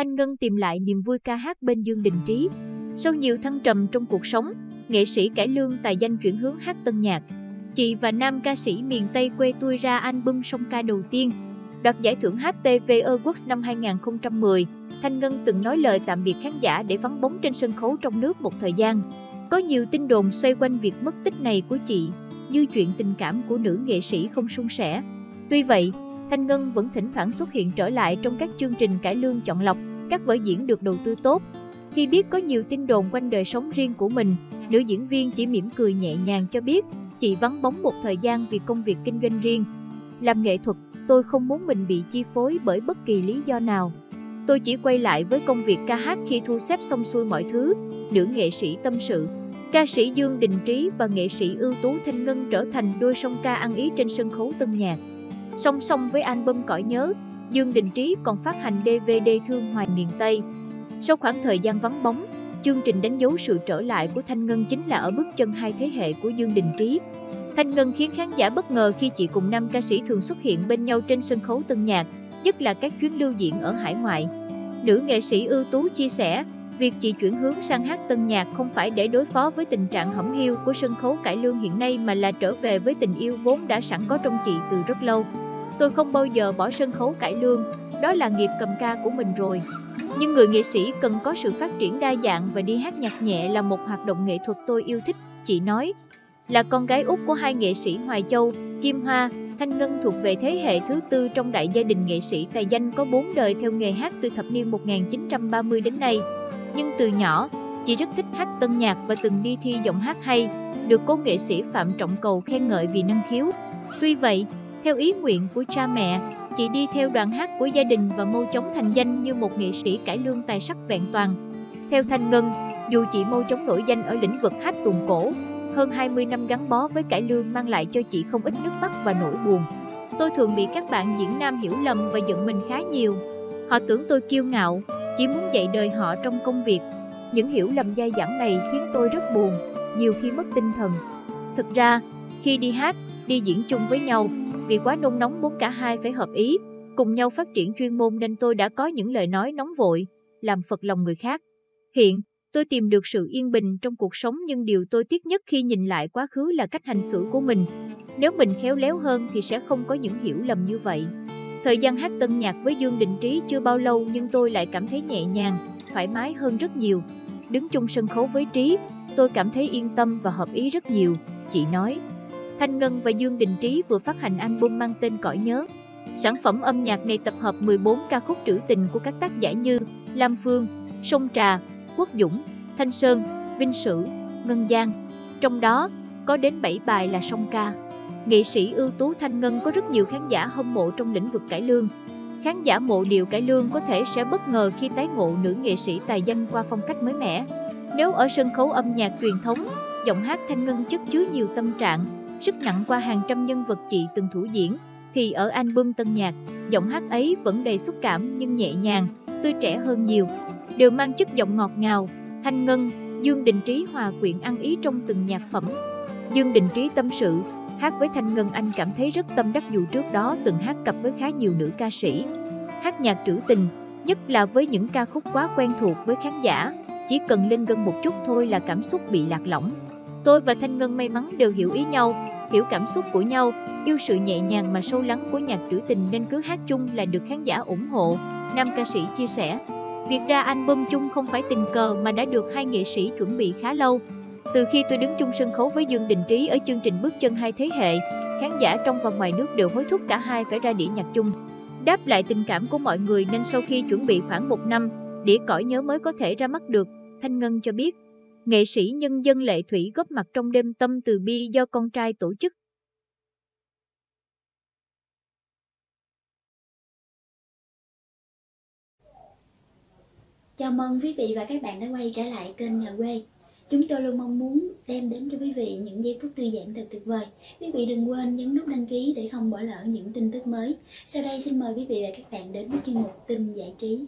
Thanh Ngân tìm lại niềm vui ca hát bên Dương Đình Trí. Sau nhiều thăng trầm trong cuộc sống, nghệ sĩ cải lương tài danh chuyển hướng hát tân nhạc. Chị và nam ca sĩ miền Tây quê tôi ra album song ca đầu tiên, đoạt giải thưởng HTV Awards năm 2010. Thanh Ngân từng nói lời tạm biệt khán giả để vắng bóng trên sân khấu trong nước một thời gian. Có nhiều tin đồn xoay quanh việc mất tích này của chị, như chuyện tình cảm của nữ nghệ sĩ không suôn sẻ. Tuy vậy, Thanh Ngân vẫn thỉnh thoảng xuất hiện trở lại trong các chương trình cải lương chọn lọc, các vở diễn được đầu tư tốt. Khi biết có nhiều tin đồn quanh đời sống riêng của mình, nữ diễn viên chỉ mỉm cười nhẹ nhàng cho biết chị vắng bóng một thời gian vì công việc kinh doanh riêng. Làm nghệ thuật, tôi không muốn mình bị chi phối bởi bất kỳ lý do nào. Tôi chỉ quay lại với công việc ca hát khi thu xếp xong xuôi mọi thứ, nữ nghệ sĩ tâm sự. Ca sĩ Dương Đình Trí và nghệ sĩ ưu tú Thanh Ngân trở thành đôi song ca ăn ý trên sân khấu tân nhạc. Song song với album Cõi Nhớ, Dương Đình Trí còn phát hành DVD Thương Hoài miền Tây. Sau khoảng thời gian vắng bóng, chương trình đánh dấu sự trở lại của Thanh Ngân chính là ở bước chân hai thế hệ của Dương Đình Trí. Thanh Ngân khiến khán giả bất ngờ khi chị cùng năm ca sĩ thường xuất hiện bên nhau trên sân khấu tân nhạc, nhất là các chuyến lưu diễn ở hải ngoại. Nữ nghệ sĩ ưu tú chia sẻ, việc chị chuyển hướng sang hát tân nhạc không phải để đối phó với tình trạng hỏng hiu của sân khấu cải lương hiện nay mà là trở về với tình yêu vốn đã sẵn có trong chị từ rất lâu. Tôi không bao giờ bỏ sân khấu cải lương, đó là nghiệp cầm ca của mình rồi. Nhưng người nghệ sĩ cần có sự phát triển đa dạng và đi hát nhạc nhẹ là một hoạt động nghệ thuật tôi yêu thích, chị nói. Là con gái út của hai nghệ sĩ Hoài Châu, Kim Hoa, Thanh Ngân thuộc về thế hệ thứ tư trong đại gia đình nghệ sĩ tài danh có bốn đời theo nghề hát từ thập niên 1930 đến nay. Nhưng từ nhỏ, chị rất thích hát tân nhạc và từng đi thi giọng hát hay, được cô nghệ sĩ Phạm Trọng Cầu khen ngợi vì năng khiếu. Tuy vậy, theo ý nguyện của cha mẹ, chị đi theo đoàn hát của gia đình và mâu chống thành danh như một nghệ sĩ cải lương tài sắc vẹn toàn. Theo Thanh Ngân, dù chị mâu chống nổi danh ở lĩnh vực hát tuồng cổ, hơn 20 năm gắn bó với cải lương mang lại cho chị không ít nước mắt và nỗi buồn. Tôi thường bị các bạn diễn nam hiểu lầm và giận mình khá nhiều. Họ tưởng tôi kiêu ngạo, chỉ muốn dạy đời họ trong công việc. Những hiểu lầm dai dẳng này khiến tôi rất buồn, nhiều khi mất tinh thần. Thực ra, khi đi hát, đi diễn chung với nhau, vì quá nôn nóng muốn cả hai phải hợp ý, cùng nhau phát triển chuyên môn nên tôi đã có những lời nói nóng vội, làm phật lòng người khác. Hiện, tôi tìm được sự yên bình trong cuộc sống nhưng điều tôi tiếc nhất khi nhìn lại quá khứ là cách hành xử của mình. Nếu mình khéo léo hơn thì sẽ không có những hiểu lầm như vậy. Thời gian hát tân nhạc với Dương Đình Trí chưa bao lâu nhưng tôi lại cảm thấy nhẹ nhàng, thoải mái hơn rất nhiều. Đứng chung sân khấu với Trí, tôi cảm thấy yên tâm và hợp ý rất nhiều, chị nói. Thanh Ngân và Dương Đình Trí vừa phát hành album mang tên Cõi Nhớ. Sản phẩm âm nhạc này tập hợp 14 ca khúc trữ tình của các tác giả như Lam Phương, Sông Trà, Quốc Dũng, Thanh Sơn, Vinh Sử, Ngân Giang. Trong đó, có đến 7 bài là song ca. Nghệ sĩ ưu tú Thanh Ngân có rất nhiều khán giả hâm mộ trong lĩnh vực cải lương. Khán giả mộ điệu cải lương có thể sẽ bất ngờ khi tái ngộ nữ nghệ sĩ tài danh qua phong cách mới mẻ. Nếu ở sân khấu âm nhạc truyền thống, giọng hát Thanh Ngân chất chứa nhiều tâm trạng, sức nặng qua hàng trăm nhân vật chị từng thủ diễn, thì ở album tân nhạc, giọng hát ấy vẫn đầy xúc cảm nhưng nhẹ nhàng, tươi trẻ hơn nhiều, đều mang chất giọng ngọt ngào, thanh ngân, Dương Đình Trí hòa quyện ăn ý trong từng nhạc phẩm. Dương Đình Trí tâm sự, hát với Thanh Ngân anh cảm thấy rất tâm đắc dù trước đó từng hát cặp với khá nhiều nữ ca sĩ. Hát nhạc trữ tình, nhất là với những ca khúc quá quen thuộc với khán giả, chỉ cần lên gần một chút thôi là cảm xúc bị lạc lõng. Tôi và Thanh Ngân may mắn đều hiểu ý nhau, hiểu cảm xúc của nhau, yêu sự nhẹ nhàng mà sâu lắng của nhạc trữ tình nên cứ hát chung là được khán giả ủng hộ, nam ca sĩ chia sẻ. Việc ra album chung không phải tình cờ mà đã được hai nghệ sĩ chuẩn bị khá lâu. Từ khi tôi đứng chung sân khấu với Dương Đình Trí ở chương trình Bước chân hai thế hệ, khán giả trong và ngoài nước đều hối thúc cả hai phải ra đĩa nhạc chung. Đáp lại tình cảm của mọi người nên sau khi chuẩn bị khoảng một năm, đĩa cõi nhớ mới có thể ra mắt được, Thanh Ngân cho biết nghệ sĩ nhân dân Lệ Thủy góp mặt trong đêm tâm từ bi do con trai tổ chức. Chào mừng quý vị và các bạn đã quay trở lại kênh Nhà quê. Chúng tôi luôn mong muốn đem đến cho quý vị những giây phút thư giãn thật tuyệt vời. Quý vị đừng quên nhấn nút đăng ký để không bỏ lỡ những tin tức mới. Sau đây xin mời quý vị và các bạn đến với chuyên mục tin giải trí.